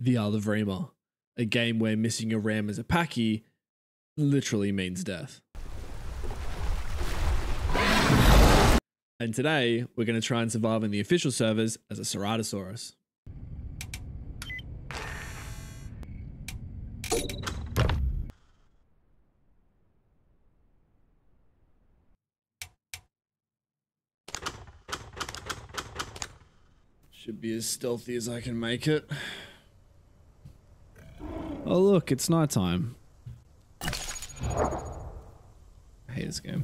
The Isle Evrima, a game where missing a ram as a pachy literally means death. And today, we're going to try and survive in the official servers as a Ceratosaurus. Should be as stealthy as I can make it. Oh look, it's nighttime. I hate this game.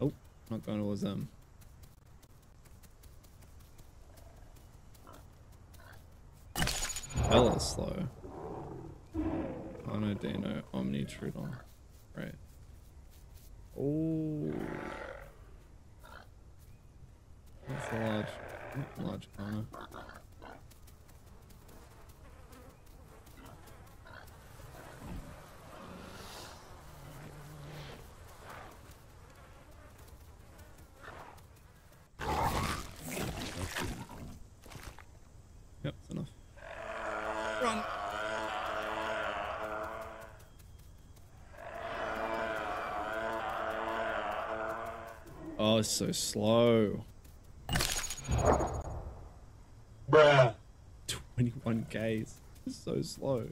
Oh, not going towards them. Hella slow. Oh no, Dino, Omni Troodon. Right. Oh. That's a large, large corner. Yep, that's enough. Run. Oh, it's so slow. Bruh. 21 Ks. So slow.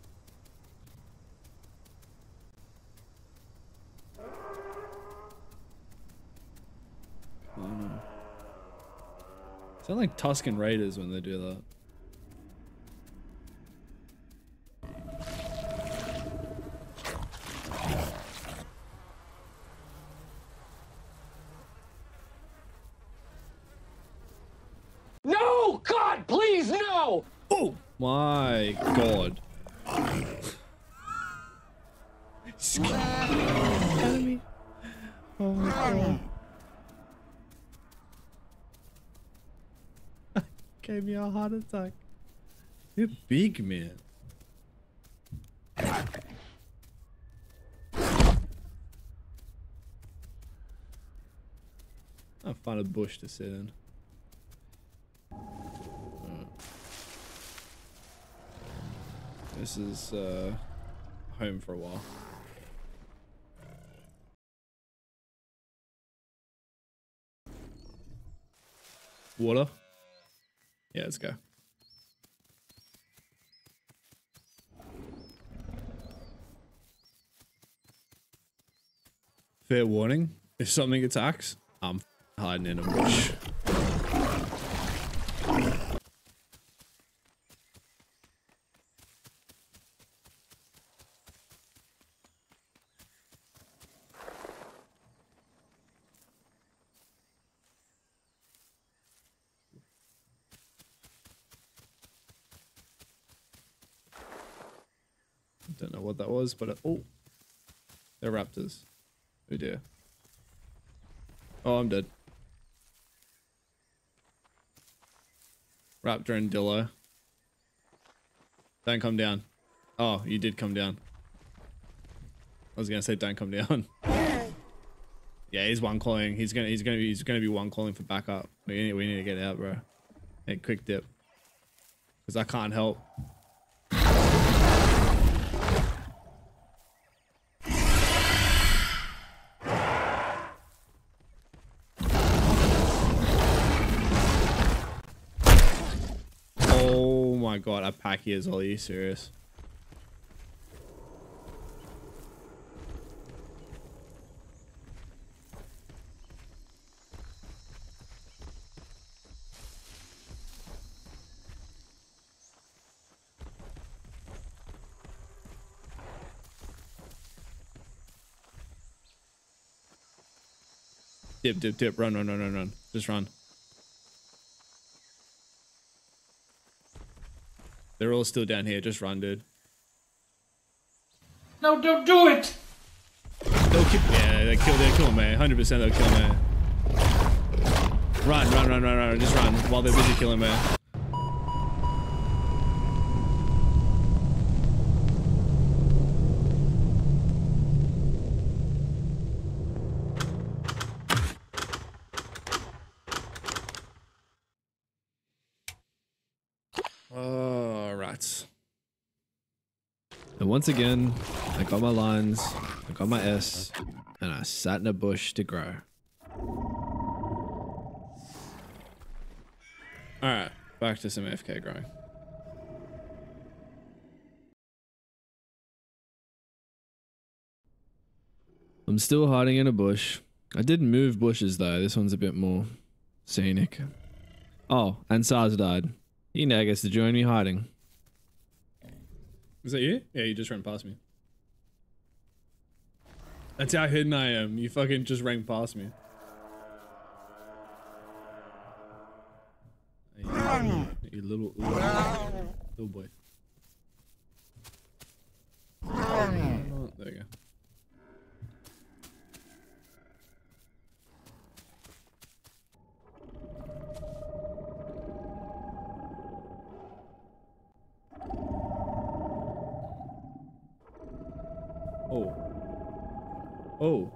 Sound like Tusken Raiders when they do that. No! God, please, no! Oh my god. Enemy. Oh my god. Gave me a heart attack. You're big, man. I'll find a bush to sit in. This is uh, home for a while. Water? Yeah, let's go. Fair warning, if something attacks, I'm hiding in a bush. Don't know what that was, but it, oh, they're raptors. Oh dear. Oh, I'm dead. Raptor and Dillo. Don't come down. Oh, you did come down. I was gonna say don't come down. yeah, he's one calling. He's gonna he's gonna be he's gonna be one calling for backup. We need we need to get out, bro. Hey, quick dip. Cause I can't help. God, a pachy as well. Are you serious? Dip, dip, dip. Run, run, run, run, run. Just run. They're all still down here. Just run, dude. No, don't do it! They'll kill. Yeah, they kill. They'll kill me. Hundred percent, they'll kill me. Run, run, run, run, run. Just run while they're busy killing me. Alright. And once again, I got my lines, I got my S, and I sat in a bush to grow. Alright, back to some FK growing. I'm still hiding in a bush. I did move bushes though. This one's a bit more scenic. Oh, and SARS died. He now gets to join me hiding. Is that you? Yeah, you just ran past me. That's how hidden I am. You fucking just ran past me. You, you little, little, little boy. Oh, there you go. Oh. Oh.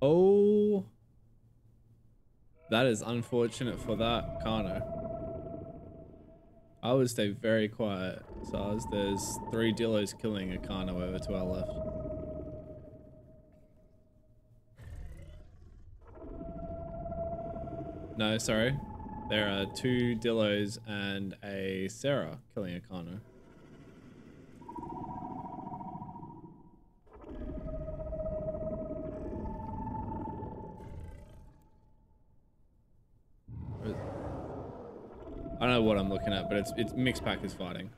Oh. That is unfortunate for that, Carno. I would stay very quiet, Sars. There's three Dillos killing a Carno over to our left. No, sorry. There are two Dillos and a Sarah killing a Carno. Know what I'm looking at, but it's it's mixed packers fighting.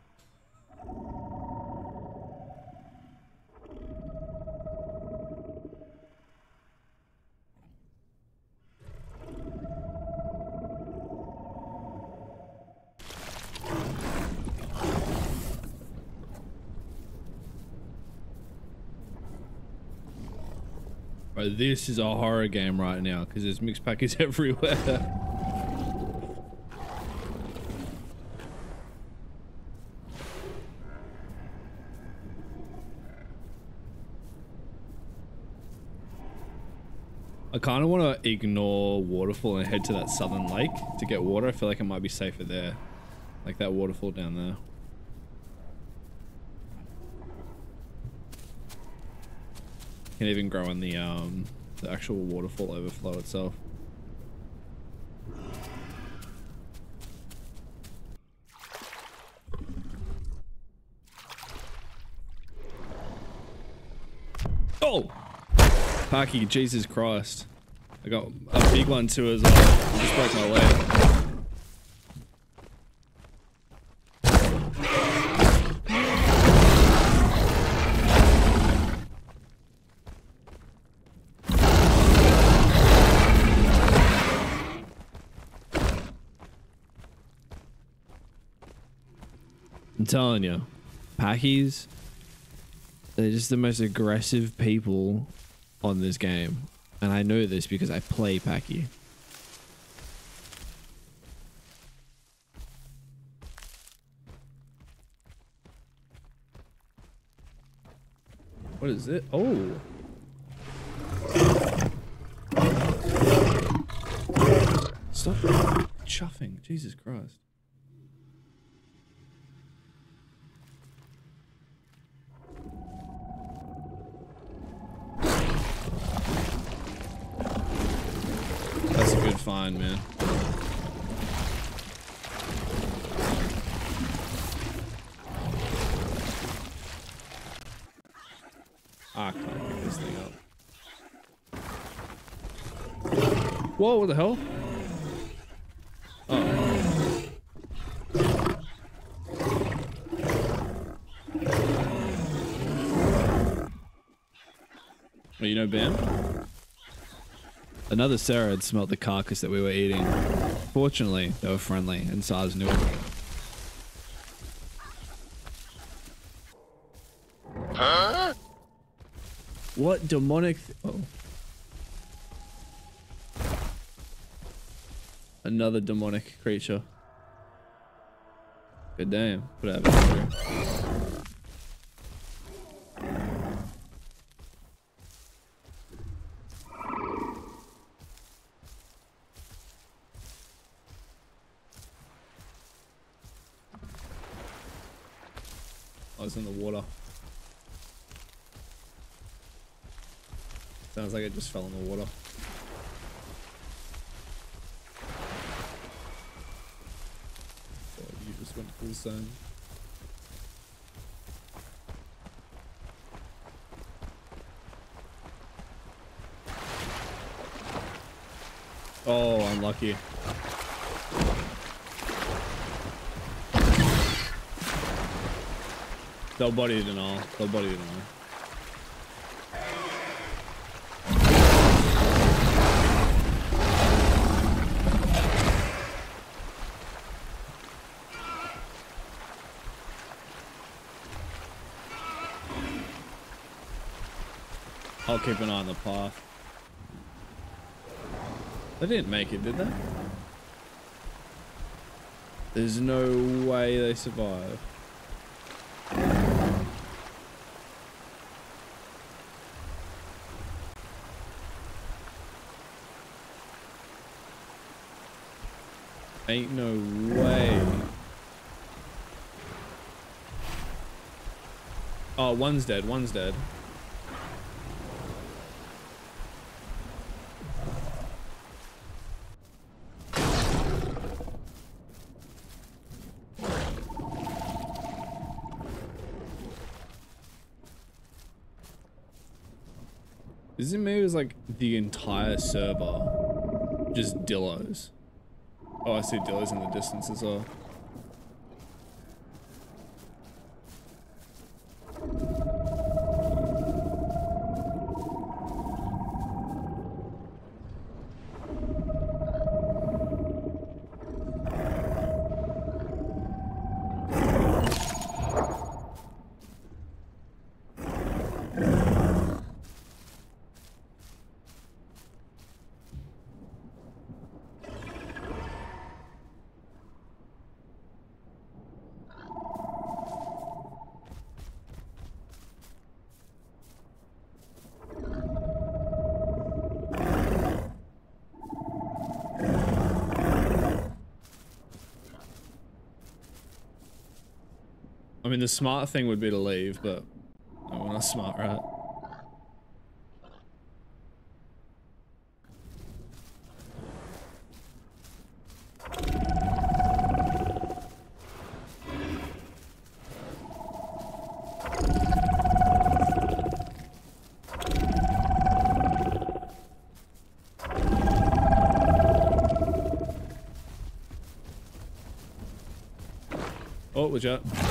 Bro, this is a horror game right now because there's mixed packers everywhere. I kind of want to ignore waterfall and head to that southern lake to get water. I feel like it might be safer there. Like that waterfall down there. Can even grow in the um the actual waterfall overflow itself. Oh! Pachy, Jesus Christ. I got a big one too as well. Just broke my leg. I'm telling you, Pachies, they're just the most aggressive people on this game. And I know this because I play Pachy. What is it? Oh. Stop chuffing. Jesus Christ. That's a good find, man. Ah, I can't pick this thing up. Whoa, what the hell? Oh. Well, you know Bam? Another Sarah had smelt the carcass that we were eating. Fortunately, they were friendly, and SARS knew it. Huh? What demonic... oh. Another demonic creature. Good damn. What happened here? I was in the water. Sounds like it just fell in the water. God, you Oh, unlucky. They'll it and all. They'll it and all. Keep an eye on the path. They didn't make it, did they? There's no way they survive. Ain't no way. Oh, one's dead, one's dead. Is it maybe it was like the entire server just dillos? Oh, I see dillos in the distance as well. Mean, the smart thing would be to leave, but we're not smart, right? Oh, legit.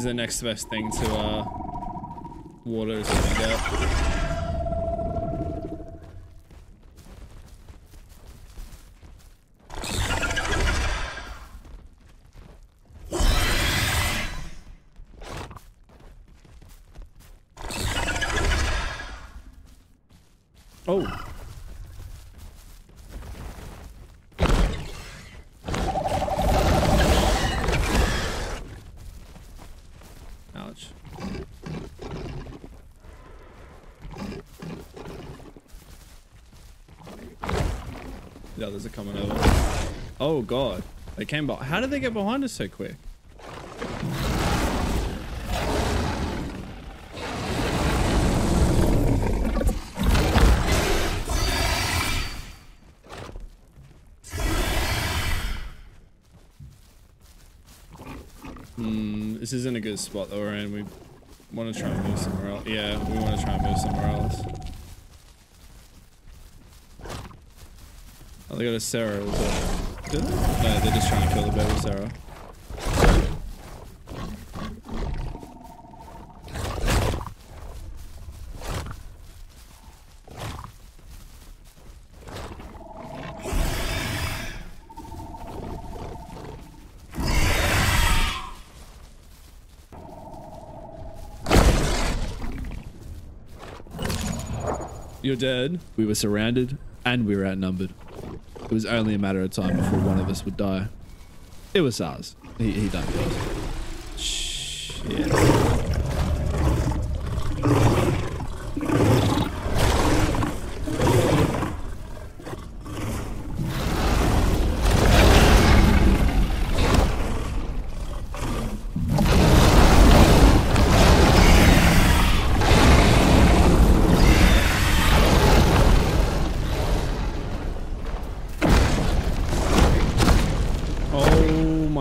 Is the next best thing to uh, water. Oh. Ouch. The others are coming over. Oh god. They came by. How did they get behind us so quick? Hmm, this isn't a good spot that we're in. We want to try and move somewhere else. Yeah, we want to try and move somewhere else. They got a Sarah as well. They? No, they're just trying to kill the baby Sarah. You're dead. We were surrounded and we were outnumbered. It was only a matter of time before one of us would die. It was SARS. He, he done it. Shit.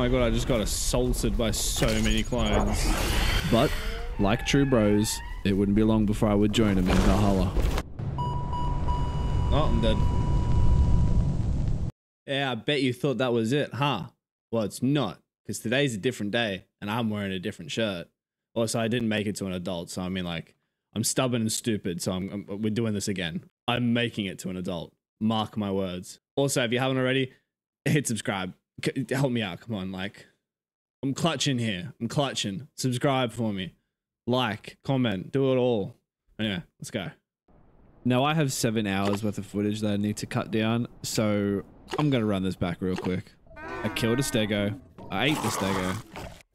God, I just got assaulted by so many clones. But, like true bros, it wouldn't be long before I would join them in Valhalla. Oh, I'm dead. Yeah, I bet you thought that was it, huh? Well, it's not, because today's a different day, and I'm wearing a different shirt. Also, I didn't make it to an adult, so I mean, like, I'm stubborn and stupid, so I'm, I'm we're doing this again. I'm making it to an adult. Mark my words. Also, if you haven't already, hit subscribe. Help me out. Come on, like, I'm clutching here. I'm clutching. Subscribe for me. Like, comment, do it all. Anyway, let's go. Now I have seven hours worth of footage that I need to cut down, so I'm gonna run this back real quick. I killed a stego, I ate the stego,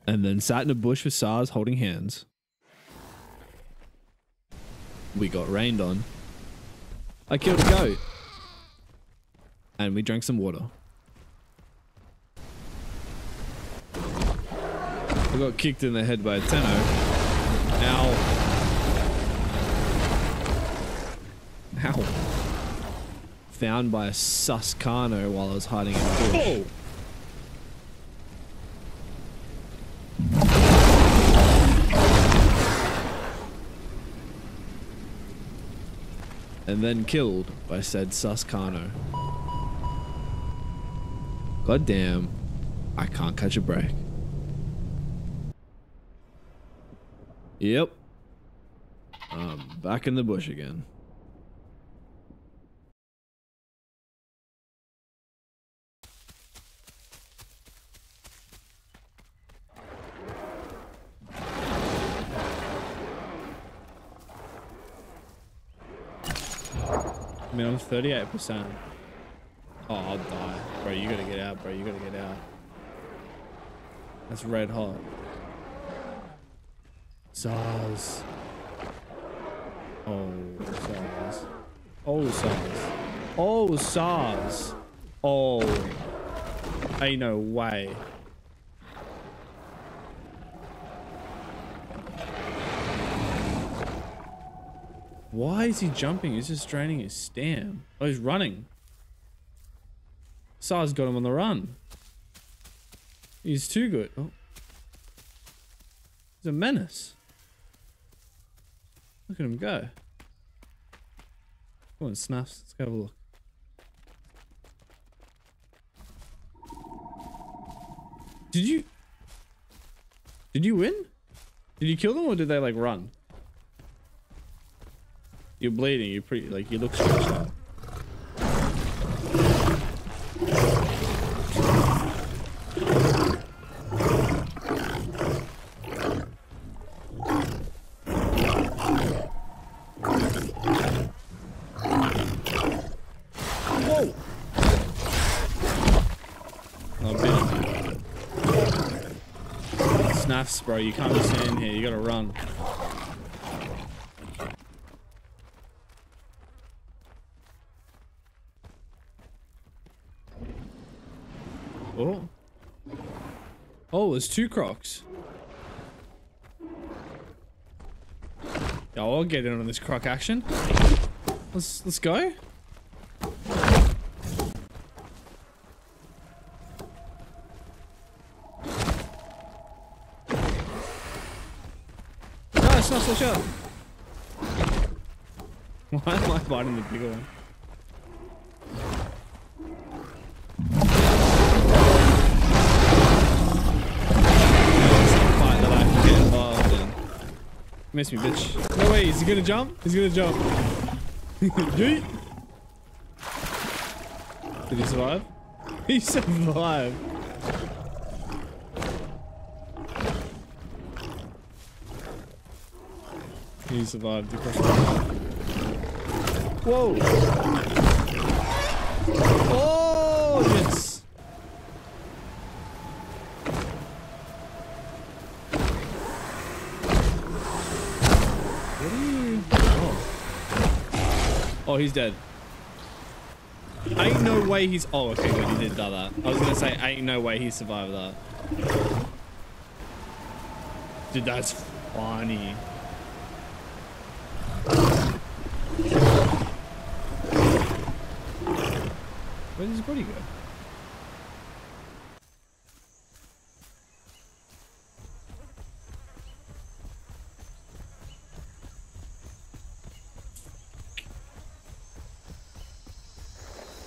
and then sat in a bush with SARS holding hands. We got rained on. I killed a goat. And we drank some water. I got kicked in the head by a Teno. Ow. Ow. Found by a Suscano while I was hiding in a bush. And then killed by said Suscano. God damn, I can't catch a break. Yep. I'm back in the bush again. I mean, I'm 38%. Oh, I'll die. Bro, you gotta get out, bro. You gotta get out. That's red hot. SARS. Oh, SARS. Oh, SARS. Oh, SARS. Oh. Ain't no way. Why is he jumping? He's just draining his stam. Oh, he's running. SARS got him on the run. He's too good. Oh. He's a menace. Look at him go. Come on, Snaps. Let's go have a look. Did you... Did you win? Did you kill them or did they like run? You're bleeding. You're pretty like you look stretched out. bro. You can't just stand here. You gotta run. Oh. Oh, there's two crocs. Yo, I'll get in on this croc action. Let's let's go. No, it's not so. Why am I biting the bigger one? Miss me, bitch. No way, is he gonna jump? He's gonna jump. Yeet. Did he survive? He survived. He survived the crush. Whoa! Oh, yes! What are you? Oh. Oh, he's dead. Ain't no way he's. Oh, okay, good. He did die that. I was gonna say, ain't no way he survived that. Dude, that's funny. Where did his body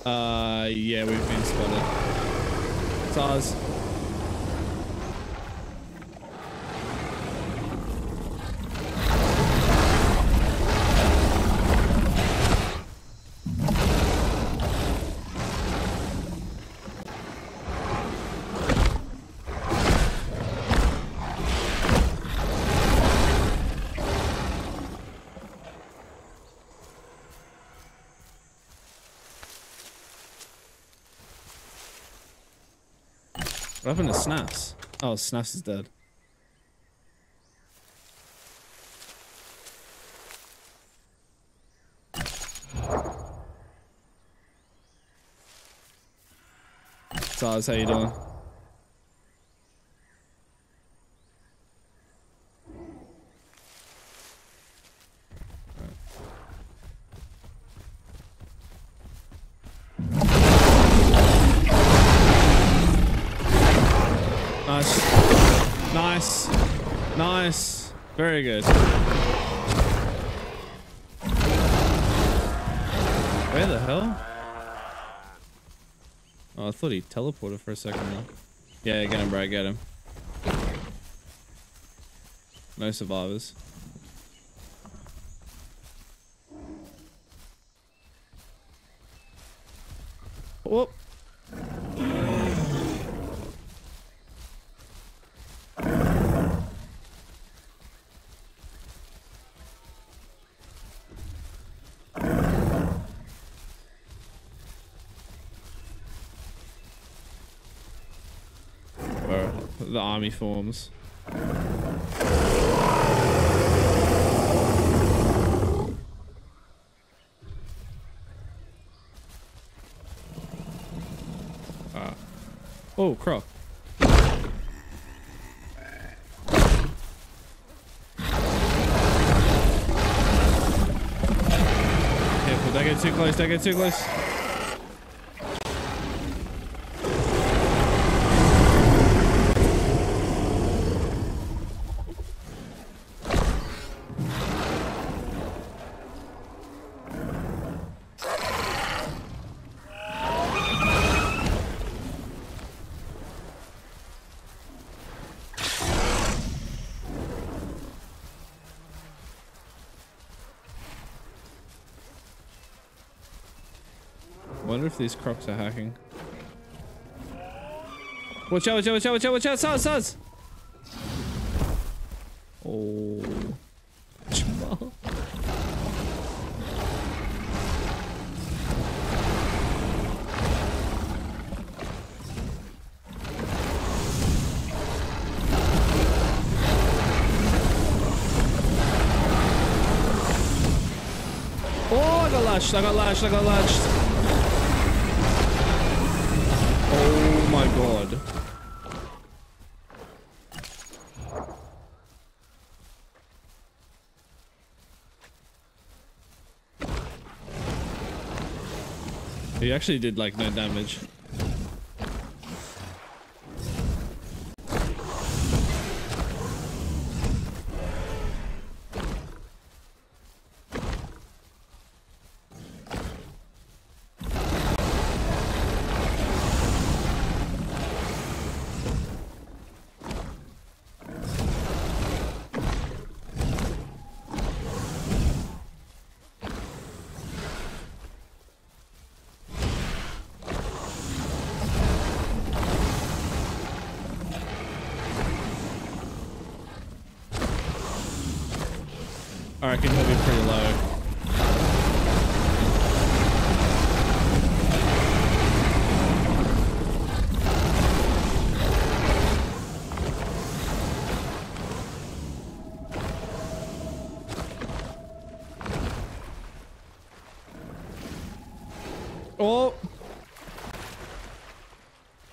go? Uh, yeah, we've been spotted. It's. What happened to Snaps? Oh, Snaps is dead. Saz, how you doing? Where the hell? Oh, I thought he teleported for a second there. Yeah, get him, bro. Get him. No survivors. Whoop. Bro, the army forms. Ah. Oh, croc. Careful, don't get too close, don't get too close. These crocs are hacking. Watch out, watch out, watch out, watch out, watch out, Saz, Saz! Oh. Jamal. Oh, I got lashed, I got lashed, I got lashed. god. He actually did like no damage. I reckon he'll be pretty low. Oh!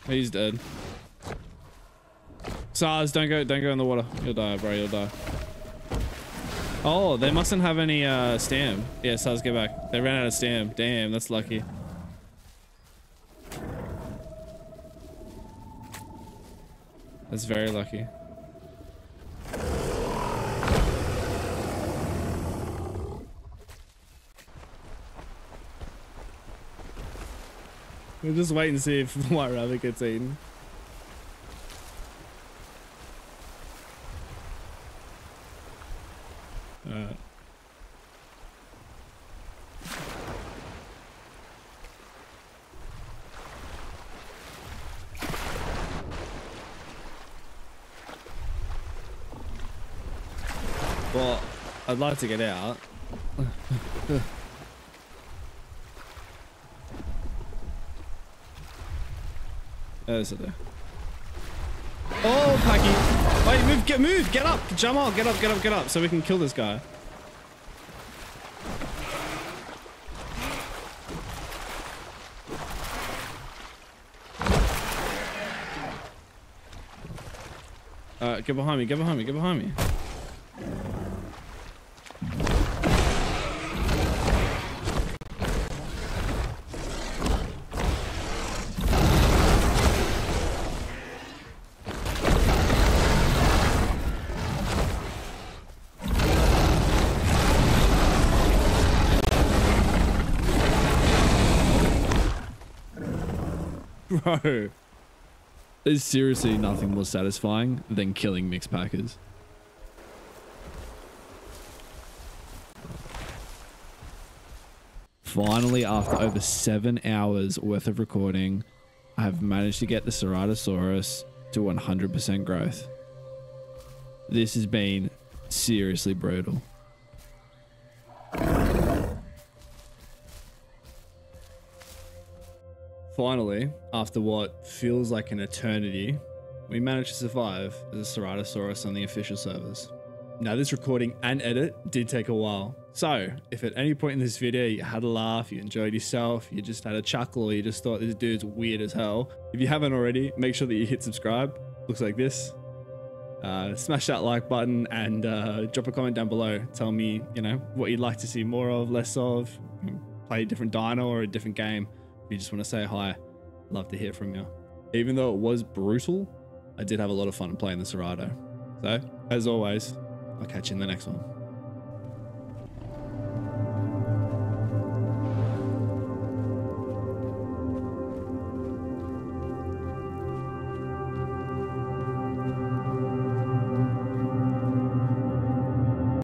He's dead. SARS, don't go, don't go in the water. You'll die, bro. You'll die. Oh, they mustn't have any uh, stam. Yeah, SARS, get back. They ran out of stam. Damn, that's lucky. That's very lucky. We'll just wait and see if white rabbit gets eaten. Alright. Well, I'd like to get out. There's it there. Oh, Pachy! Wait, move, get, move, get up, Jamal, get up, get up, get up, so we can kill this guy. Uh, get behind me, get behind me, get behind me. There's seriously nothing more satisfying than killing mixed packers. Finally, after over seven hours worth of recording, I have managed to get the Ceratosaurus to 100% growth. This has been seriously brutal. Finally, after what feels like an eternity, we managed to survive as a Ceratosaurus on the official servers. Now, this recording and edit did take a while. So, if at any point in this video you had a laugh, you enjoyed yourself, you just had a chuckle, or you just thought this dude's weird as hell, if you haven't already, make sure that you hit subscribe. Looks like this. Uh, smash that like button and uh, drop a comment down below. Tell me, you know, what you'd like to see more of, less of. Play a different dino or a different game. If you just want to say hi, love to hear from you. Even though it was brutal, I did have a lot of fun playing the Cerato. So, as always, I'll catch you in the next one.